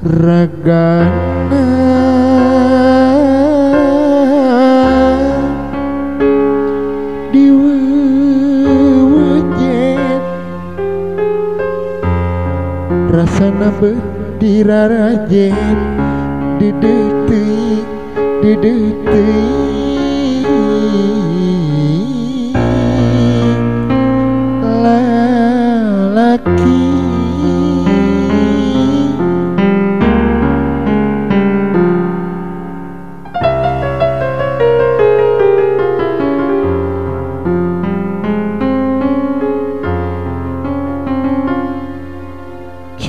regana diwujen rasana detik, di detik lelaki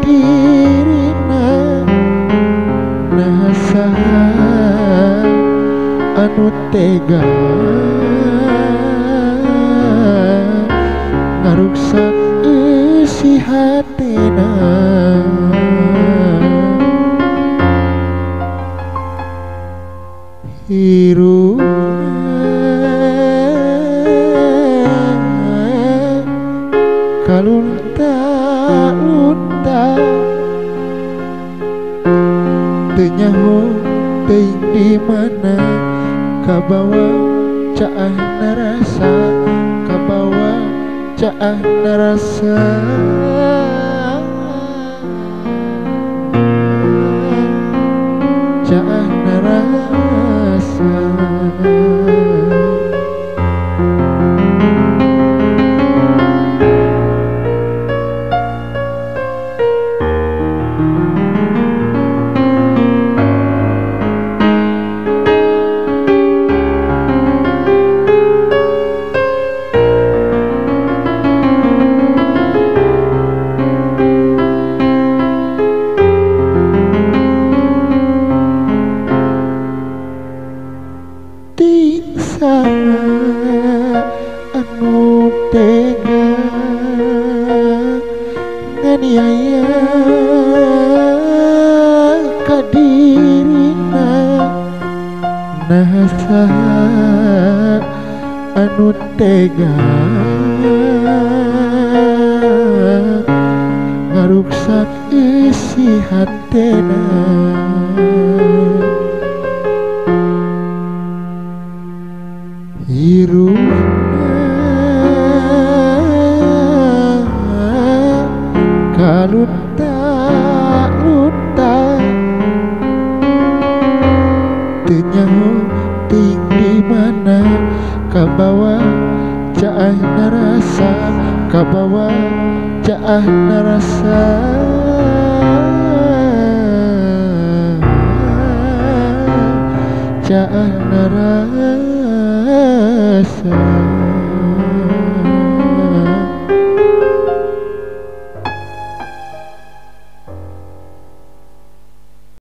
dirina nasa anu tega ngaruksak isi hatina hiru kalun tak mana Ka bawa caah neran ka bawa caah nerasa Quan nutegaaya kadi nas anutega ngaruksa is sihatina nyamu tinggi mana Kawa caah narasa kawa jaah narasa jaah naasa